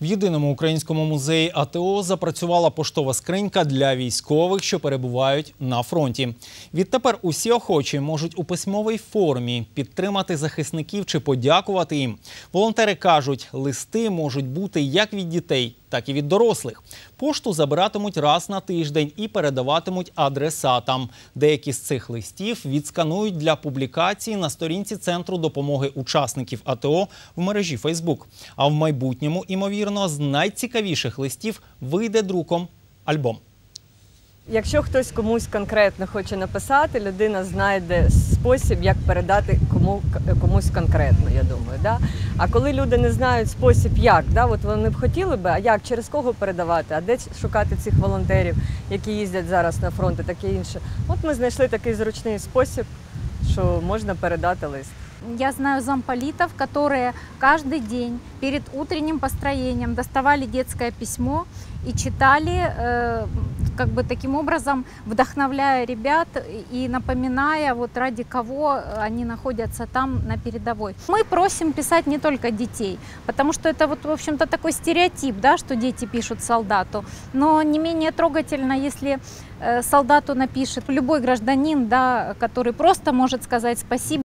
В єдиному українському музеї АТО запрацювала поштова скринька для військових, що перебувають на фронті. Відтепер усі охочі можуть у письмовій формі підтримати захисників чи подякувати їм. Волонтери кажуть, листи можуть бути як від дітей, так і від дорослих. Пошту забиратимуть раз на тиждень і передаватимуть адресатам. Деякі з цих листів відсканують для публікації на сторінці Центру допомоги учасників АТО в мережі Фейсбук. А в майбутньому, імовірно, з найцікавіших листів вийде друком альбом. Якщо хтось комусь конкретно хоче написати, людина знайде спосіб, як передати кому, комусь конкретно, я думаю. Да? А коли люди не знають спосіб, як, да? от вони б хотіли би, а як, через кого передавати, а де шукати цих волонтерів, які їздять зараз на фронт і таке інше. От ми знайшли такий зручний спосіб, що можна передати лист. Я знаю замполитов, которые каждый день перед утренним построением доставали детское письмо и читали, э, как бы таким образом вдохновляя ребят и напоминая, вот ради кого они находятся там на передовой. Мы просим писать не только детей, потому что это вот, в общем-то, такой стереотип, да, что дети пишут солдату, но не менее трогательно, если э, солдату напишет любой гражданин, да, который просто может сказать спасибо.